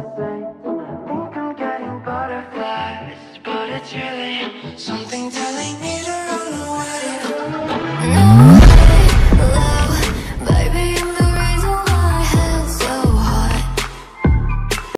I Think I'm getting butterflies, but it's really something